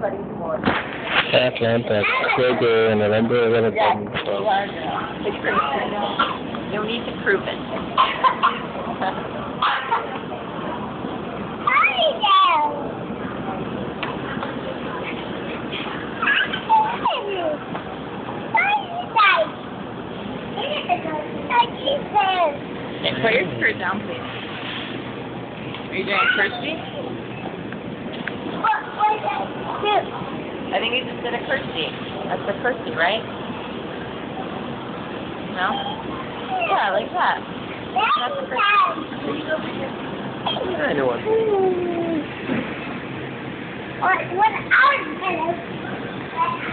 somebody before. Atlanta, Kroger, and November 11th. Yes, you are, girl. It's crazy. You need to prove it. Okay, put your skirt down, please. Are you doing Kirsty? I think you just did a Kirsty. That's a Kirsty, right? No? Yeah, like that. That's the Kirsty. I know one.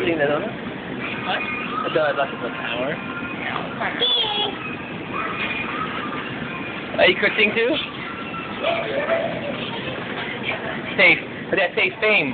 Seen that on it? What? I thought I lost it for an hour. Are you cooking too? Say, but that say fame.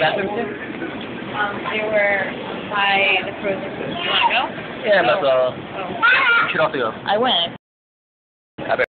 bathroom? Um, they were by the frozen food. Do you want to go? Yeah, no. let's go. Oh. You should also go. I went.